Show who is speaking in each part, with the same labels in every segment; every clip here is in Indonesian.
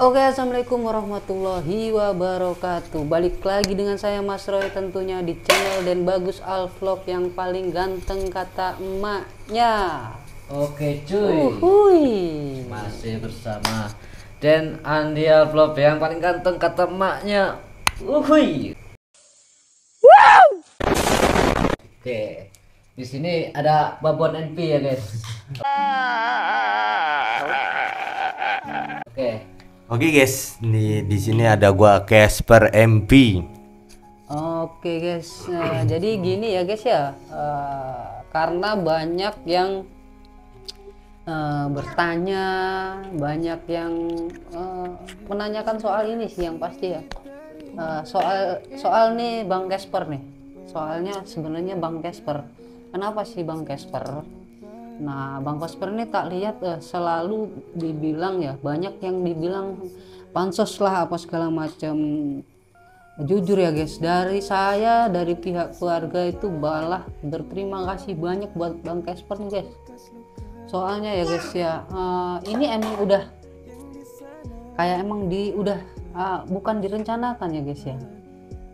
Speaker 1: Oke, assalamualaikum warahmatullahi wabarakatuh. Balik lagi dengan saya Mas Roy tentunya di channel dan bagus Al Vlog yang paling ganteng kata emaknya.
Speaker 2: Oke cuy,
Speaker 1: Uhuy.
Speaker 2: masih bersama Dan Andi Alvlog yang paling ganteng kata emaknya. Uhui. Oke, di sini ada Babon NP ya guys. Oke,
Speaker 3: Oke guys, di di sini ada gua Casper MP.
Speaker 1: Oke guys, nah, jadi gini ya guys ya, Eh, karena banyak yang eh, bertanya, banyak yang eh, menanyakan soal ini sih yang pasti ya, Eh, soal soal nih Bang Casper nih, soalnya sebenarnya Bang Casper, kenapa sih Bang Casper? Nah, Bang Casper ini tak lihat eh, selalu dibilang ya, banyak yang dibilang pansos lah apa segala macam jujur ya guys dari saya dari pihak keluarga itu balah berterima kasih banyak buat bang Casper nih guys soalnya ya guys ya eh, ini emang udah kayak emang di udah ah, bukan direncanakan ya guys ya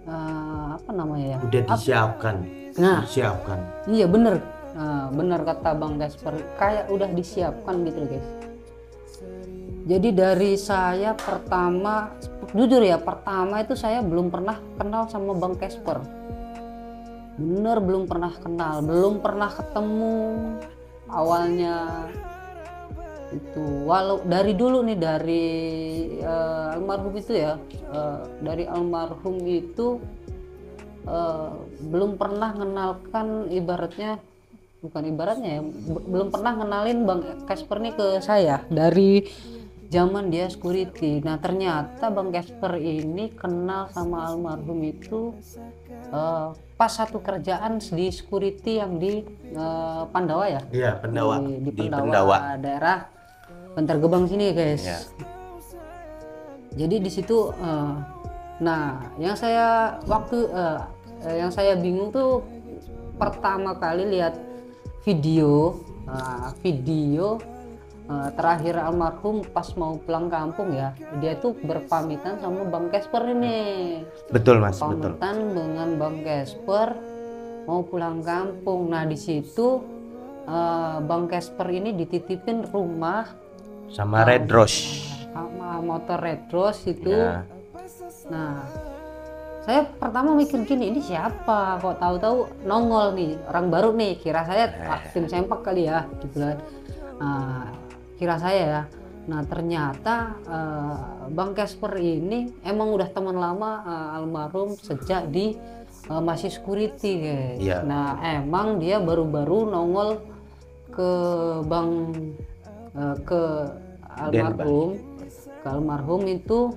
Speaker 1: Eh, apa namanya ya
Speaker 3: Udah disiapkan.
Speaker 1: Nah.
Speaker 3: Disiapkan.
Speaker 1: Iya bener, Nah, bener kata Bang Gasper, kayak udah disiapkan gitu guys. Jadi dari saya pertama, jujur ya pertama itu saya belum pernah kenal sama Bang Casper. Bener belum pernah kenal, belum pernah ketemu awalnya itu walau dari dulu nih dari eh, almarhum itu ya eh, dari almarhum itu eh, belum pernah mengenalkan ibaratnya bukan ibaratnya ya belum pernah kenalin bang Casper nih ke saya dari zaman dia security nah ternyata bang Casper ini kenal sama almarhum itu eh, pas satu kerjaan di security yang di eh, Pandawa ya
Speaker 3: Iya, Pendawa.
Speaker 1: di, di
Speaker 3: Di
Speaker 1: Pendawa,
Speaker 3: Pendawa.
Speaker 1: daerah Bantar Gebang sini guys
Speaker 3: Iya.
Speaker 1: jadi di situ eh, nah yang saya waktu eh, yang saya bingung tuh pertama kali lihat video nah, video eh, terakhir almarhum pas mau pulang kampung ya dia tuh berpamitan sama Bang Casper ini
Speaker 3: Betul Mas, betul.
Speaker 1: pamitan dengan Bang Casper mau pulang kampung. Nah di situ eh, Bang Casper ini dititipin rumah
Speaker 3: Sama Red Rose.
Speaker 1: sama motor retros itu.
Speaker 3: Ya.
Speaker 1: Nah saya pertama mikir gini ini siapa? Kok tahu-tahu nongol nih orang baru nih. Kira saya ah, tim sempak kali ya gitu kan. Nah, kira saya ya. Nah ternyata eh, bang Casper ini emang udah teman lama eh, almarhum sejak di eh, masih security guys.
Speaker 3: Iya.
Speaker 1: nah emang dia baru-baru nongol ke bang eh, ke almarhum ke almarhum itu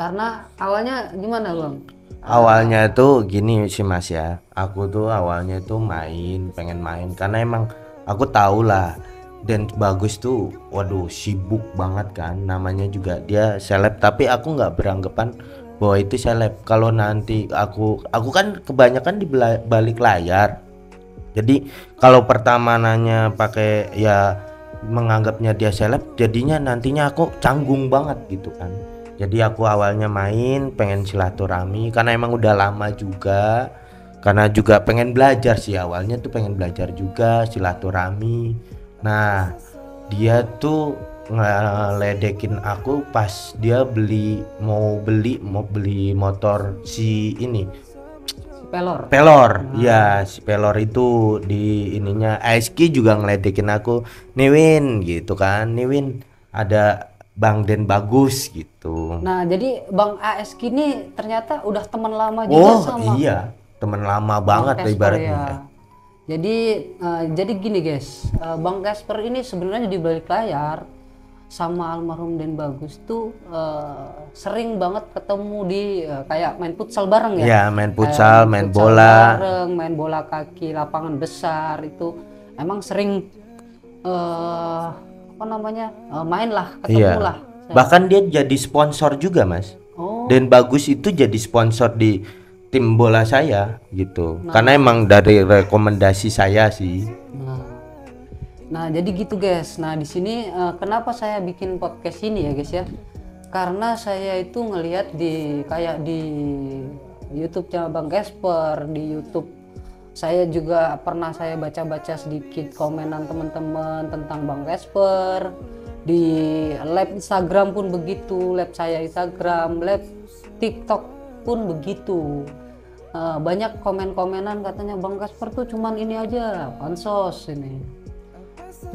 Speaker 1: karena awalnya gimana bang?
Speaker 3: Awalnya itu gini sih Mas ya. Aku tuh awalnya tuh main, pengen main. Karena emang aku tahu lah dan bagus tuh waduh sibuk banget kan. Namanya juga dia seleb. Tapi aku nggak beranggapan bahwa itu seleb. Kalau nanti aku aku kan kebanyakan di balik layar. Jadi kalau pertama nanya pakai ya menganggapnya dia seleb jadinya nantinya aku canggung banget gitu kan jadi aku awalnya main pengen silaturahmi karena emang udah lama juga. Karena juga pengen belajar sih awalnya tuh pengen belajar juga silaturahmi. Nah dia tuh ngeledekin aku pas dia beli mau beli mau beli motor si ini.
Speaker 1: Pelor.
Speaker 3: Pelor ya si pelor itu di ininya. ASK juga ngeledekin aku Niwin gitu kan. Niwin ada Bang Den bagus gitu.
Speaker 1: Nah, jadi Bang AS ini ternyata udah teman lama juga
Speaker 3: oh
Speaker 1: sama
Speaker 3: iya. Teman lama
Speaker 1: Bang
Speaker 3: banget
Speaker 1: Casper
Speaker 3: ibaratnya.
Speaker 1: ya. Jadi eh, jadi gini guys, eh, Bang Casper ini sebenarnya di balik layar sama almarhum Den Bagus tuh eh, sering banget ketemu di eh, kayak main futsal bareng ya.
Speaker 3: ya main futsal main
Speaker 1: futsal
Speaker 3: bola.
Speaker 1: bareng, main bola kaki lapangan besar itu. Emang sering eh apa namanya? eh, main lah, ketemu
Speaker 3: iya
Speaker 1: lah.
Speaker 3: bahkan dia jadi sponsor juga mas
Speaker 1: Oh,
Speaker 3: Dan bagus itu jadi sponsor di tim bola saya gitu.
Speaker 1: Nah.
Speaker 3: Karena emang dari rekomendasi saya sih.
Speaker 1: Nah, nah jadi gitu guys. Nah di sini eh, kenapa saya bikin podcast ini ya guys ya? karena saya itu ngelihat di kayak di YouTube-nya Bang Casper di YouTube saya juga pernah saya baca-baca sedikit komenan teman-teman tentang Bang Casper di lab Instagram pun begitu lab saya Instagram lab TikTok pun begitu. Eh, banyak komen-komenan katanya Bang Casper tuh cuman ini aja pansos ini.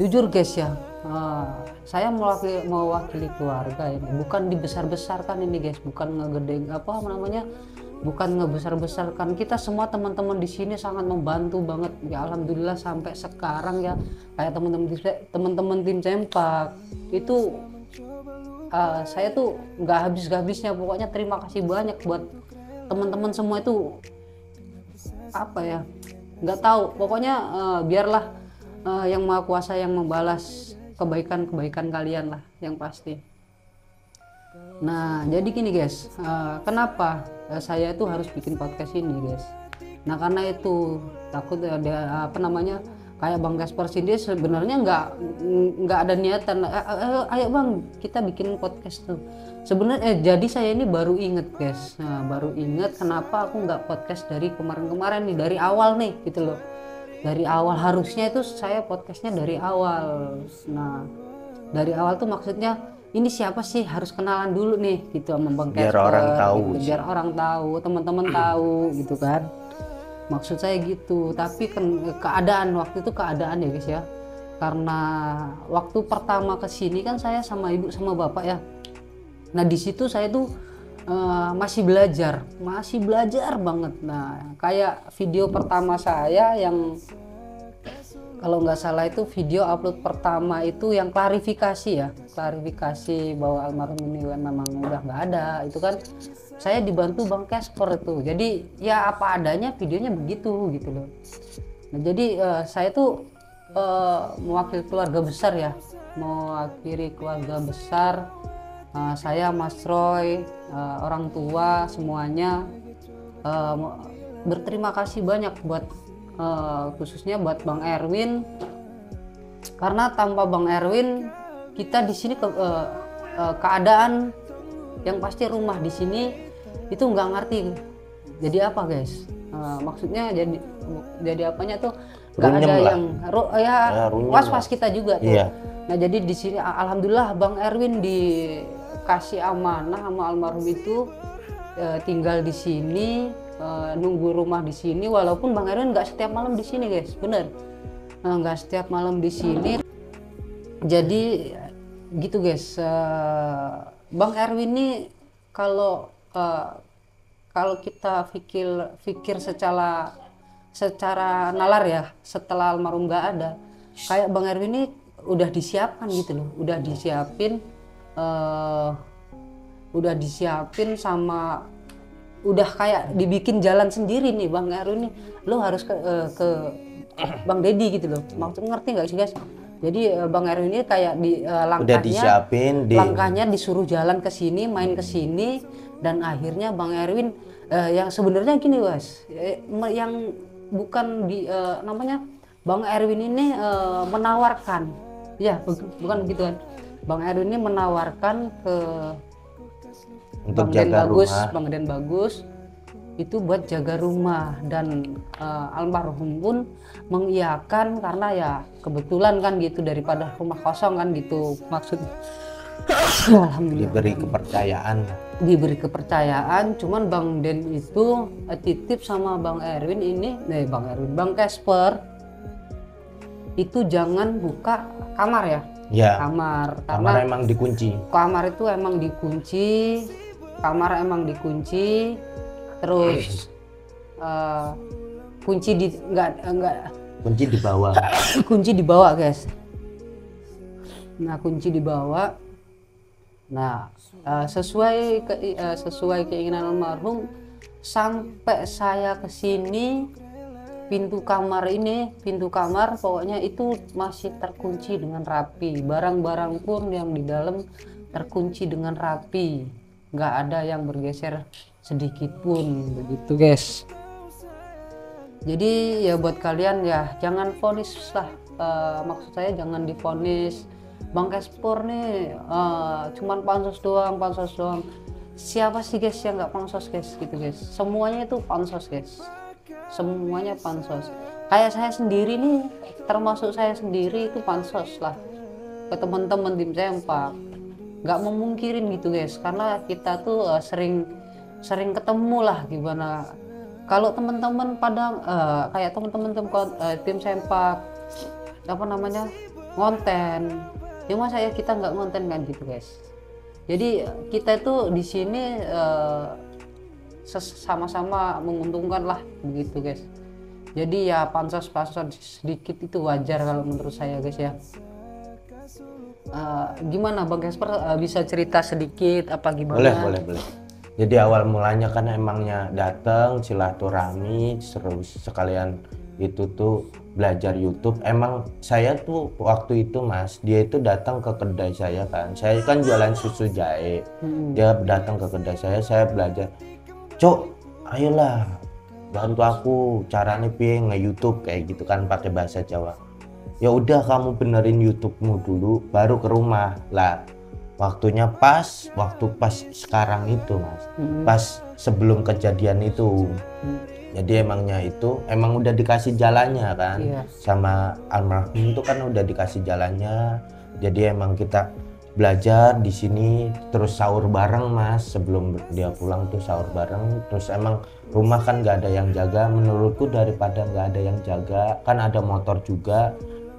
Speaker 1: Jujur guys ya eh, saya mewakili, mewakili keluarga ini. Bukan dibesar-besarkan ini guys. Bukan ngegede apa namanya bukan ngebesar-besarkan. Kita semua teman-teman di sini sangat membantu banget. Ya alhamdulillah sampai sekarang ya kayak teman-teman teman-teman tim Cempak itu eh, saya tuh nggak habis-habisnya. Pokoknya terima kasih banyak buat teman-teman semua itu apa ya nggak tahu. Pokoknya eh, biarlah eh, yang maha kuasa yang membalas kebaikan-kebaikan kalian lah yang pasti. Nah jadi gini guys. Eh, kenapa eh, saya itu harus bikin podcast ini guys. Nah karena itu takut ada apa namanya kayak Bang Gaspar sendiri sebenarnya nggak nggak ada niatan. "Eh, eh, eh, ayo Bang kita bikin podcast tuh. Sebenarnya eh, jadi saya ini baru inget guys. Nah, baru inget kenapa aku nggak podcast dari kemarin-kemarin nih dari awal nih gitu loh. Dari awal harusnya itu saya podcastnya dari awal. Nah dari awal tuh maksudnya ini siapa sih? Harus kenalan dulu nih gitu sama Bang
Speaker 3: Biar
Speaker 1: Casper,
Speaker 3: orang tahu.
Speaker 1: Gitu. biar orang tahu teman-teman tahu gitu kan. Maksud saya gitu. Tapi kan keadaan waktu itu keadaan ya guys ya. Karena waktu pertama ke sini kan saya sama ibu sama bapak ya. Nah di situ saya tuh eh, masih belajar. Masih belajar banget. Nah kayak video pertama saya yang kalau nggak salah itu video upload pertama itu yang klarifikasi ya. Klarifikasi bahwa almarhum ini memang udah nggak ada. Itu kan saya dibantu bang Casper itu. Jadi ya apa adanya videonya begitu gitu loh. Nah, jadi eh, saya tuh eh, mewakili keluarga besar ya. Mewakili keluarga besar Eh, saya Mas Roy eh, orang tua semuanya mau- berterima kasih banyak buat eh, khususnya buat Bang Erwin. Karena tanpa Bang Erwin kita di sini ke, eh, eh, keadaan yang pasti rumah di sini itu nggak ngerti. Jadi apa guys? Eh, maksudnya jadi jadi apanya tuh? Nggak ada
Speaker 3: lah.
Speaker 1: yang ru- ya,
Speaker 3: Ya,
Speaker 1: was was kita juga tuh.
Speaker 3: Iya.
Speaker 1: nah jadi di sini alhamdulillah Bang Erwin dikasih amanah sama almarhum itu tinggal di sini eh, nunggu rumah di sini walaupun Bang Erwin nggak setiap malam di sini guys. Bener. Eh, nggak setiap malam di sini. Jadi gitu guys. Eh, Bang Erwin ini kalau eh, kalau kita pikir pikir secara secara nalar ya setelah almarhum nggak ada kayak Bang Erwin ini udah disiapkan gitu loh. Udah disiapin eh udah disiapin sama udah kayak dibikin jalan sendiri nih Bang Erwin nih. Lo harus ke, eh, ke Bang Dedi gitu loh. Maksud ngerti nggak sih guys? Jadi eh, Bang Erwin ini kayak di
Speaker 3: udah
Speaker 1: langkahnya
Speaker 3: disiapin di
Speaker 1: langkahnya disuruh jalan ke sini main ke sini dan akhirnya Bang Erwin eh, yang sebenarnya gini guys eh, yang bukan di eh, namanya Bang Erwin ini eh, menawarkan. Ya bu- bukan begitu kan. Bang Erwin ini menawarkan ke
Speaker 3: untuk
Speaker 1: Bang Den
Speaker 3: jaga
Speaker 1: Bagus
Speaker 3: rumah.
Speaker 1: Bang Den Bagus itu buat jaga rumah. Dan eh, almarhum pun mengiyakan karena ya kebetulan kan gitu daripada rumah kosong kan gitu maksudnya Alhamdulillah.
Speaker 3: Diberi kepercayaan.
Speaker 1: Diberi kepercayaan cuman Bang Den itu eh, titip sama Bang Erwin ini eh Bang Erwin Bang Casper itu jangan buka kamar ya?
Speaker 3: Ya.
Speaker 1: Kamar karena
Speaker 3: kamar emang dikunci.
Speaker 1: kamar itu emang dikunci kamar emang dikunci terus eh, kunci di enggak enggak
Speaker 3: kunci di bawah.
Speaker 1: Kunci dibawa guys. Nah kunci dibawa nah eh, sesuai ke, eh, sesuai keinginan almarhum sampai saya ke sini pintu kamar ini pintu kamar pokoknya itu masih terkunci dengan rapi. Barang-barang pun yang di dalam terkunci dengan rapi nggak ada yang bergeser sedikit pun begitu guys jadi ya buat kalian ya jangan vonis lah Eh, maksud saya jangan divonis Bang Kasper nih eh, cuman pansos doang, pansos doang. Siapa sih guys yang nggak pansos guys gitu guys? Semuanya itu pansos guys. Semuanya pansos. Kayak saya sendiri nih, termasuk saya sendiri itu pansos lah ke teman-teman tim sempak. Nggak memungkirin gitu guys, karena kita tuh eh, sering sering ketemu lah gimana. Kalau teman-teman pada eh, kayak teman-teman tim, kon- eh, tim sempak apa namanya ngonten ya masa ya kita nggak ngonten kan gitu guys. Jadi kita itu di sini eh, ses- sama-sama menguntungkan lah begitu guys. Jadi ya pansos pansos sedikit itu wajar kalau menurut saya guys ya Eh, gimana bang Kasper eh, bisa cerita sedikit apa gimana
Speaker 3: Boleh, boleh, boleh. Jadi awal mulanya kan emangnya datang silaturahmi terus sekalian itu tuh belajar YouTube. Emang saya tuh waktu itu Mas, dia itu datang ke kedai saya kan. Saya kan jualan susu jahe.
Speaker 1: Hmm.
Speaker 3: Dia datang ke kedai saya, saya belajar. Cok, ayolah bantu aku caranya piye nge-YouTube kayak gitu kan pakai bahasa Jawa. Ya udah kamu benerin YouTube-mu dulu baru ke rumah. Lah, waktunya pas, waktu pas sekarang itu, Mas.
Speaker 1: Hmm.
Speaker 3: Pas sebelum kejadian itu.
Speaker 1: Hmm.
Speaker 3: Jadi emangnya itu emang udah dikasih jalannya kan
Speaker 1: Iya.
Speaker 3: sama almarhum itu kan udah dikasih jalannya. Jadi emang kita belajar di sini terus sahur bareng mas sebelum dia pulang tuh sahur bareng terus emang rumah kan nggak ada yang jaga menurutku daripada nggak ada yang jaga kan ada motor juga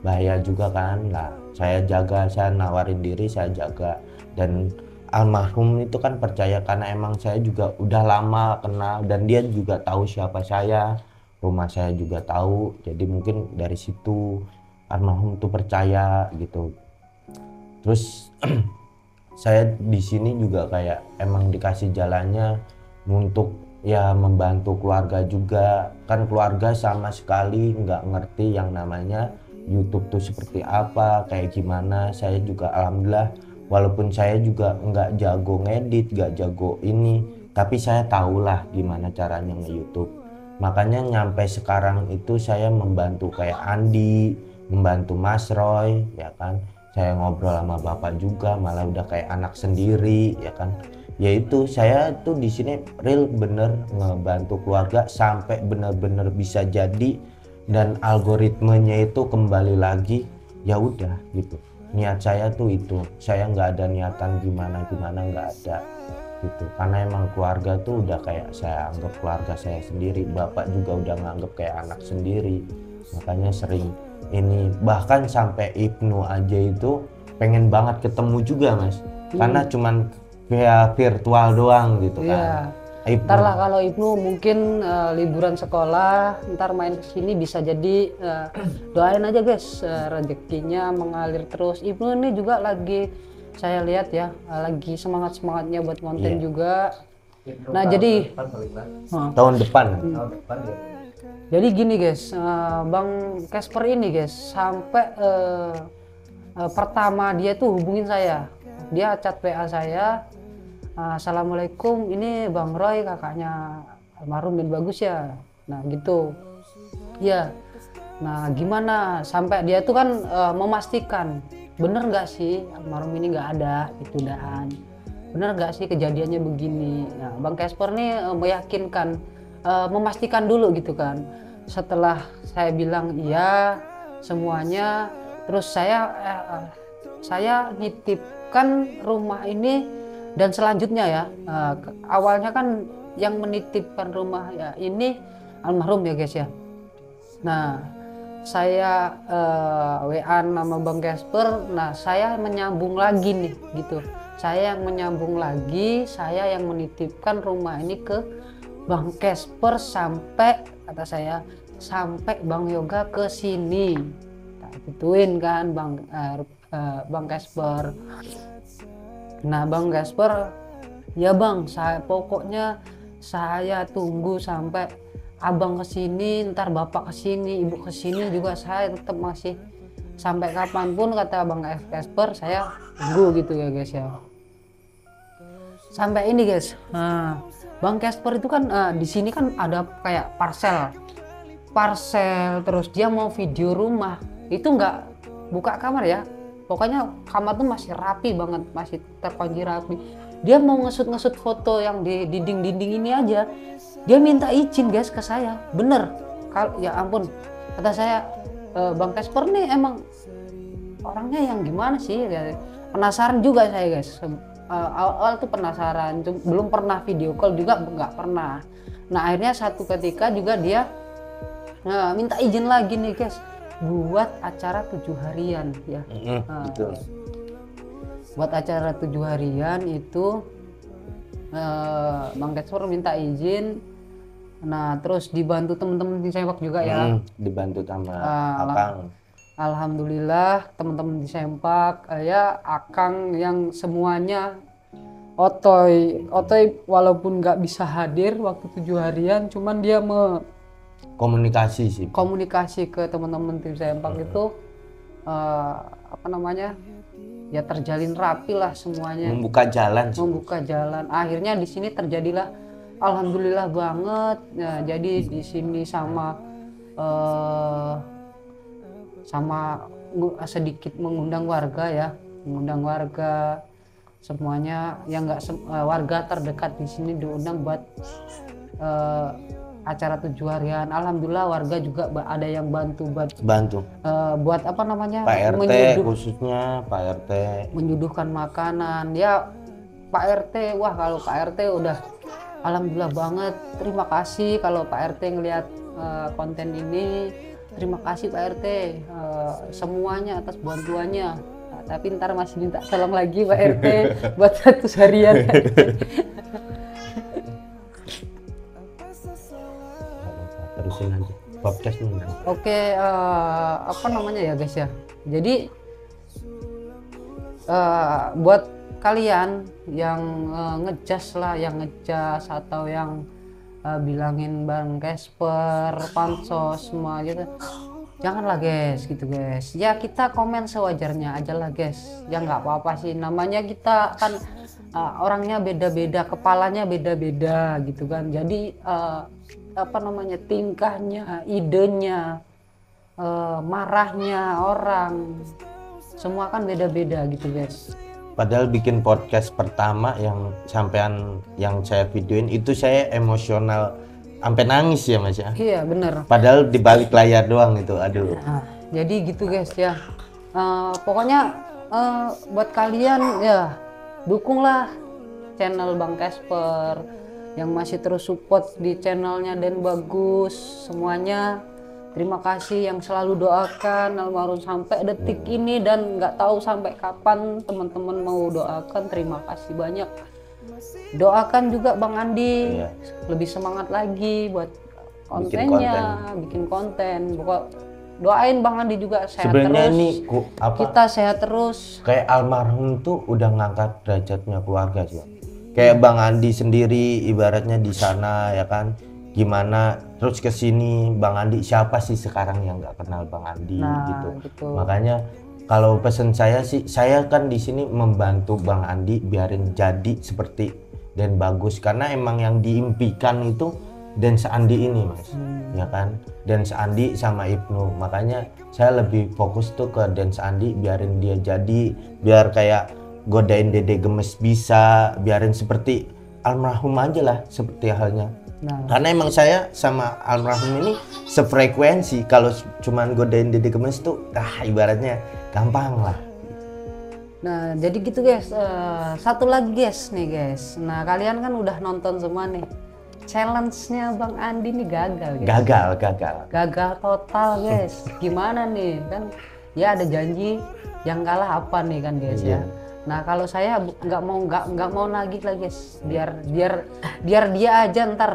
Speaker 3: bahaya juga kan lah. Saya jaga saya nawarin diri saya jaga. Dan almarhum itu kan percaya karena emang saya juga udah lama kenal dan dia juga tahu siapa saya. Rumah saya juga tahu. Jadi mungkin dari situ almarhum tuh percaya gitu. Terus saya di sini juga kayak emang dikasih jalannya untuk ya membantu keluarga juga. Kan keluarga sama sekali nggak ngerti yang namanya YouTube tuh seperti apa kayak gimana. Saya juga alhamdulillah walaupun saya juga nggak jago ngedit nggak jago ini tapi saya tahulah gimana caranya nge YouTube makanya nyampe sekarang itu saya membantu kayak Andi membantu Mas Roy ya kan. Saya ngobrol sama bapak juga malah udah kayak anak sendiri ya kan. Yaitu saya tuh di sini real bener ngebantu keluarga sampai bener-bener bisa jadi dan algoritmenya itu kembali lagi ya udah gitu. Niat saya tuh itu saya nggak ada niatan gimana gimana nggak ada gitu. Karena emang keluarga tuh udah kayak saya anggap keluarga saya sendiri bapak juga udah nganggap kayak anak sendiri. Makanya sering ini bahkan sampai Ibnu aja itu pengen banget ketemu juga mas. Karena cuman kayak virtual doang gitu
Speaker 1: Iya.
Speaker 3: kan Ibnu
Speaker 1: Ntar lah kalau Ibnu mungkin eh, liburan sekolah, ntar main ke sini bisa jadi eh, doain aja guys eh, rezekinya mengalir terus. Ibnu ini juga lagi saya lihat ya lagi semangat semangatnya buat konten
Speaker 3: Iya.
Speaker 1: juga. Nah jadi, Hah.
Speaker 3: tahun depan
Speaker 1: jadi gini guys, eh, Bang Casper ini guys sampai eh, eh, pertama dia tuh hubungin saya, dia chat WA saya, "Ah, Assalamualaikum, ini Bang Roy kakaknya almarhum bin Bagus ya, nah gitu, ya, nah gimana? Sampai dia tuh kan eh, memastikan bener nggak sih almarhum ini nggak ada? Itu dan. Bener nggak sih kejadiannya begini, nah Bang Casper nih eh, meyakinkan eh, memastikan dulu gitu kan. Setelah saya bilang iya semuanya, terus saya eh, saya nitipkan rumah ini dan selanjutnya ya ke- awalnya kan yang menitipkan rumah ya ini almarhum ya guys ya. Nah saya eh, WA nama Bang Casper, nah saya menyambung lagi nih gitu. Saya yang menyambung lagi, saya yang menitipkan rumah ini ke Bang Casper sampai kata saya sampai Bang Yoga ke sini. Tak gituin kan Bang eh, eh, Bang Casper. Nah Bang Casper, ya Bang, saya pokoknya saya tunggu sampai abang ke sini, ntar bapak ke sini, ibu ke sini juga saya tetap masih sampai kapan pun kata Bang F. Casper saya tunggu gitu ya guys ya. Sampai ini guys, nah, Bang Casper itu kan eh, di sini kan ada kayak parcel, parcel terus dia mau video rumah itu nggak buka kamar ya, pokoknya kamar tuh masih rapi banget masih terkunci rapi. Dia mau ngesut-ngesut foto yang di dinding-dinding ini aja. Dia minta izin guys ke saya. Bener. Kalau ya ampun. Kata saya "E, bang Kasper nih emang orangnya yang gimana sih? Penasaran juga saya guys. Eh, awal-awal tuh penasaran. Belum pernah video call juga nggak pernah. Nah akhirnya satu ketika juga dia eh, minta izin lagi nih guys buat acara tujuh harian ya.
Speaker 3: Mm, betul.
Speaker 1: buat acara tujuh harian itu eh, Bang Kesper minta izin. Nah terus dibantu temen-temen di Sempak juga ya.
Speaker 3: Mm, dibantu sama
Speaker 1: Ah,
Speaker 3: Akang.
Speaker 1: Alhamdulillah teman-teman di Sempak eh, ya Akang yang semuanya Otoy Otoy walaupun nggak bisa hadir waktu tujuh harian cuman dia me
Speaker 3: komunikasi sih.
Speaker 1: Komunikasi ke teman-teman tim Sempak itu eh, apa namanya ya terjalin rapi lah semuanya.
Speaker 3: Membuka jalan sih.
Speaker 1: Membuka jalan. Akhirnya di sini terjadilah alhamdulillah banget. Nah, jadi di sini sama eh, sama sedikit mengundang warga ya. Mengundang warga semuanya. Yang nggak sem- eh, warga terdekat di sini diundang buat eh, acara tujuh harian. Alhamdulillah warga juga ada yang bantu buat
Speaker 3: bantu.
Speaker 1: eh, buat apa namanya?
Speaker 3: Pak RT
Speaker 1: menyuduh-
Speaker 3: khususnya Pak RT
Speaker 1: menyuduhkan makanan. Ya Pak RT wah kalau Pak RT udah alhamdulillah banget. Terima kasih kalau Pak RT ngelihat eh, konten ini. Terima kasih Pak RT eh, semuanya atas bantuannya. Nah, tapi ntar masih minta tolong lagi Pak RT buat satu harian
Speaker 3: aja podcast nih Nan.
Speaker 1: Oke, eh, apa namanya ya guys ya? Jadi eh, buat kalian yang eh, ngejas lah, yang ngejas atau yang eh, bilangin Bang Casper, Pansos semua gitu, janganlah guys, gitu guys. Ya kita komen sewajarnya aja lah guys. Ya nggak apa-apa sih. Namanya kita kan eh, orangnya beda-beda, kepalanya beda-beda gitu kan. Jadi eh, apa namanya tingkahnya, idenya, eh, marahnya orang, semua kan beda-beda gitu guys.
Speaker 3: Padahal bikin podcast pertama yang sampean yang saya videoin itu saya emosional sampai nangis ya Mas ya.
Speaker 1: Iya bener.
Speaker 3: Padahal di balik layar doang itu. Aduh.
Speaker 1: Nah, jadi gitu guys ya. Eh, pokoknya eh, buat kalian ya dukunglah channel Bang Casper yang masih terus support di channelnya dan bagus semuanya. Terima kasih yang selalu doakan almarhum sampai detik ini dan nggak tahu sampai kapan teman-teman mau doakan. Terima kasih banyak. Doakan juga Bang Andi
Speaker 3: Iya.
Speaker 1: lebih semangat lagi buat
Speaker 3: Bikin
Speaker 1: kontennya, bikin konten. Pokok doain Bang Andi juga sehat
Speaker 3: Sebenarnya
Speaker 1: terus.
Speaker 3: ini ku, apa
Speaker 1: Kita sehat terus.
Speaker 3: kayak almarhum tuh udah ngangkat derajatnya keluarga sih. Kayak Bang Andi sendiri ibaratnya di sana ya kan gimana terus ke sini Bang Andi siapa sih sekarang yang nggak kenal Bang Andi
Speaker 1: Nah,
Speaker 3: gitu.
Speaker 1: gitu.
Speaker 3: Makanya kalau pesen saya sih saya kan di sini membantu Bang Andi biarin jadi seperti dan bagus karena emang yang diimpikan itu dance Andi ini Mas. Ya kan? Dance Andi sama Ibnu. Makanya saya lebih fokus tuh ke dance Andi biarin dia jadi biar kayak godain Dede Gemes bisa, biarin seperti almarhum aja lah seperti halnya
Speaker 1: Nah,
Speaker 3: karena emang saya sama almarhum ini sefrekuensi kalau cuman godain Dede Gemes tuh ah ibaratnya gampang lah
Speaker 1: nah jadi gitu guys. Eh, satu lagi guys nih guys. Nah kalian kan udah nonton semua nih. Challenge-nya Bang Andi nih gagal guys.
Speaker 3: gagal gagal
Speaker 1: gagal total guys gimana nih kan ya ada janji yang kalah apa nih kan guys
Speaker 3: Iya.
Speaker 1: ya nah kalau saya nggak mau nggak nggak mau nagih lah guys. Biar biar biar dia aja ntar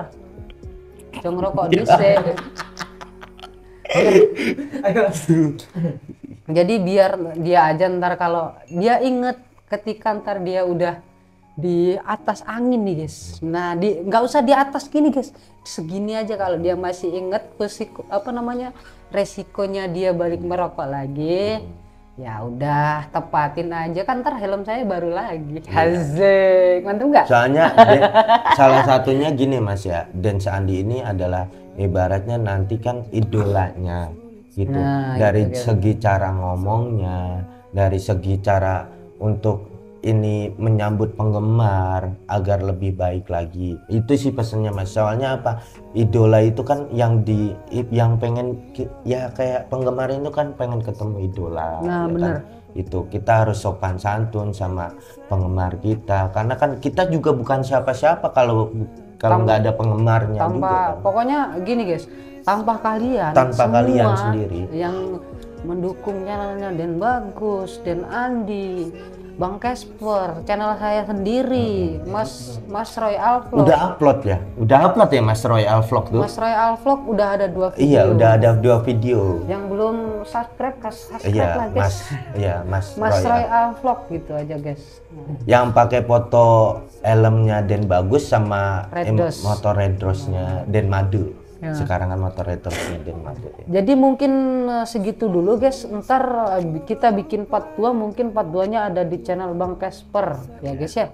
Speaker 1: jong rokok dise jadi biar dia aja ntar kalau dia inget ketika ntar dia udah di atas angin nih guys. Nah di nggak usah di atas gini guys. Segini aja kalau dia masih inget resiko apa namanya resikonya dia balik merokok lagi ya udah tepatin aja. Kan ntar helm saya baru lagi. Asik. Mantap nggak?
Speaker 3: Soalnya de- salah satunya gini mas ya. Dance Andi ini adalah ibaratnya nanti kan idolanya gitu.
Speaker 1: Nah,
Speaker 3: dari
Speaker 1: gitu, gitu.
Speaker 3: segi cara ngomongnya dari segi cara untuk ini menyambut penggemar agar lebih baik lagi itu sih pesannya mas soalnya apa idola itu kan yang di yang pengen ya kayak penggemar itu kan pengen ketemu idola
Speaker 1: Nah,
Speaker 3: ya
Speaker 1: bener.
Speaker 3: kan? itu kita harus sopan santun sama penggemar kita karena kan kita juga bukan siapa-siapa kalau kalau nggak ada penggemarnya juga
Speaker 1: tanpa
Speaker 3: kan.
Speaker 1: pokoknya gini guys tanpa kalian
Speaker 3: Tanpa
Speaker 1: semua
Speaker 3: kalian sendiri.
Speaker 1: yang mendukung channelnya Den Bagus Den Andi Bang Casper channel saya sendiri Mas Mas Roy Alvlog.
Speaker 3: Udah upload ya? Udah upload ya mas Roy Vlog tuh?
Speaker 1: Mas Roy Alvlog udah ada dua video.
Speaker 3: Iya udah ada dua video.
Speaker 1: Yang belum subscribe kas subscribe
Speaker 3: iya
Speaker 1: lah guys.
Speaker 3: mas iya mas,
Speaker 1: Mas
Speaker 3: Roy
Speaker 1: Roy Alvlog gitu aja guys.
Speaker 3: Yang pakai foto helmnya Den Bagus sama
Speaker 1: Red
Speaker 3: em- motor Red Rose-nya Den Madu
Speaker 1: Ya.
Speaker 3: sekarang kan motor Rose-nya Den Madu ya.
Speaker 1: Jadi mungkin eh, segitu dulu guys. Ntar eh, kita bikin part 2 mungkin part 2 nya ada di channel Bang Casper ya guys ya.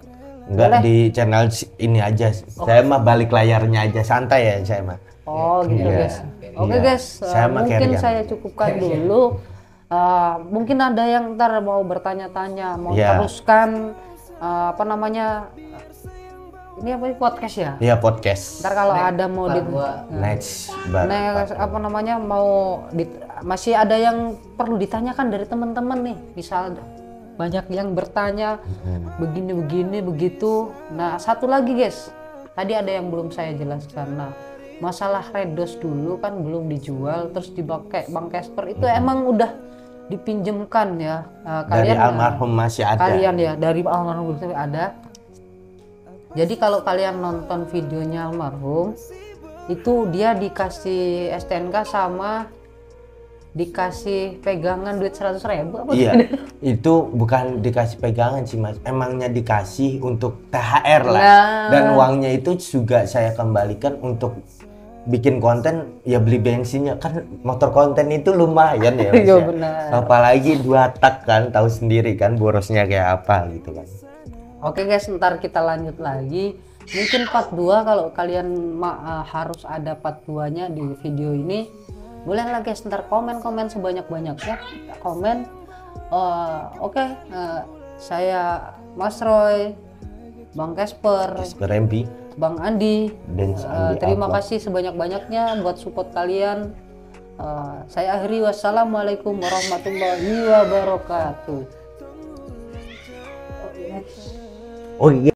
Speaker 3: enggak di channel ini aja saya mah balik layarnya aja santai ya saya mah
Speaker 1: Oh gitu
Speaker 3: Iya.
Speaker 1: guys. Oke
Speaker 3: Iya.
Speaker 1: guys, eh,
Speaker 3: Saya mah
Speaker 1: mungkin saya cukupkan dulu. Eh, mungkin ada yang ntar mau bertanya-tanya, mau
Speaker 3: Iya.
Speaker 1: teruskan eh, apa namanya? Ini apa sih podcast ya?
Speaker 3: Iya podcast
Speaker 1: Ntar kalau ada mau di
Speaker 3: next bar
Speaker 1: Nah, apa namanya mau di- masih ada yang perlu ditanyakan dari teman-teman nih. Misal banyak yang bertanya begini-begini begitu. Nah, satu lagi guys. Tadi ada yang belum saya jelaskan. Nah, masalah redos dulu kan belum dijual terus dipakai Bang Casper itu emang udah dipinjemkan ya. Nah,
Speaker 3: dari
Speaker 1: kalian
Speaker 3: almarhum masih ada
Speaker 1: kalian ya dari almarhum itu ada jadi kalau kalian nonton videonya almarhum itu dia dikasih STNK sama dikasih pegangan duit 100 ribu apa
Speaker 3: Iya, itu bukan dikasih pegangan sih mas, emangnya dikasih untuk THR lah.
Speaker 1: Nah.
Speaker 3: Dan uangnya itu juga saya kembalikan untuk bikin konten ya beli bensinnya kan motor konten itu lumayan ya mas
Speaker 1: Iya,
Speaker 3: ya.
Speaker 1: benar.
Speaker 3: Apalagi dua tak kan, tahu sendiri kan borosnya kayak apa gitu kan.
Speaker 1: Oke guys, ntar kita lanjut lagi. Mungkin part 2 kalau kalian ma- eh, harus ada part 2-nya di video ini. Boleh lah guys, ntar komen-komen sebanyak-banyaknya. Komen. Eh, Oke, eh, saya Mas Roy, Bang Casper,
Speaker 3: Berempi
Speaker 1: Bang Andi.
Speaker 3: dan
Speaker 1: Eh, terima kasih sebanyak-banyaknya buat support kalian. Eh, saya akhiri wassalamualaikum warahmatullahi wabarakatuh.
Speaker 3: Oh iya.